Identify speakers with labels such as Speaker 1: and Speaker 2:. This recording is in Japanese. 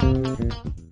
Speaker 1: ああ。